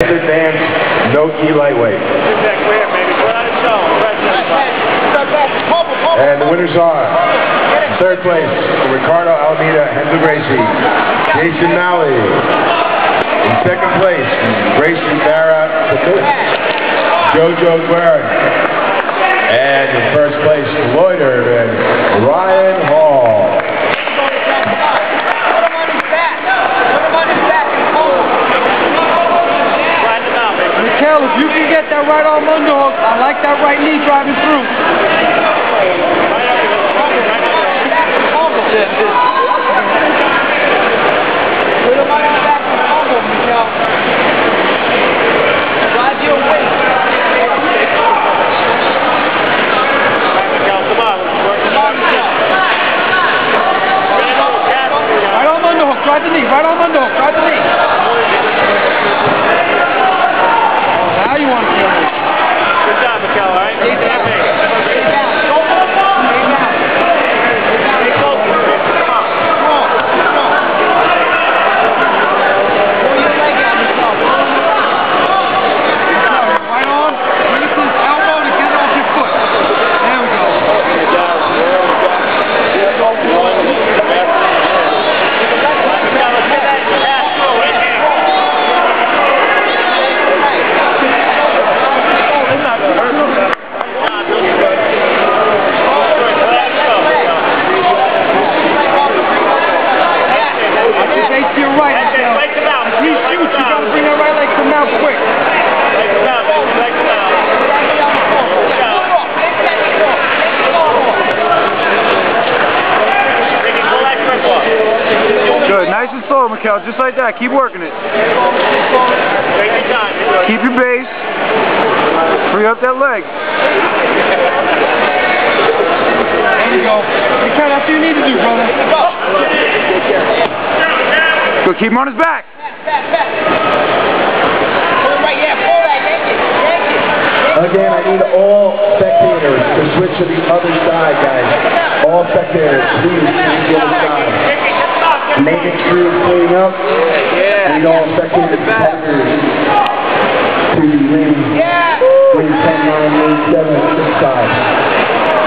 Standard dance, no key lightweight. And the winners are, third place, Ricardo Almeida Renzo Gracie, Jason Malley. In second place, Gracie Barra, Jojo Guerra. And in first place, Loiter, and Hall. Mikell, if you can get that right arm underhook, I like that right knee driving through. Put him on his back and elbow, Mikell. Drive your weight. Right arm underhook, drive the knee, right arm underhook, drive the knee. Now you want to kill me. Right arm, use his elbow to get it off your foot. There we go. Watch your base to your right, Mikell. If he shoots, you gotta bring that right leg to mount quick. Good, nice and just like that. Keep working it. Keep your base. Free up that leg. There you go. Mikell, that's what you need to do, brother. Go, keep him on his back. Again, I need all spectators to switch to the other side, guys. All spectators, please, switch to the other side. Maintenance crew cleaning up. I need all spectators, competitors to the ring. Ring 10, 9, 8, 7, 6 side. Nice, baby.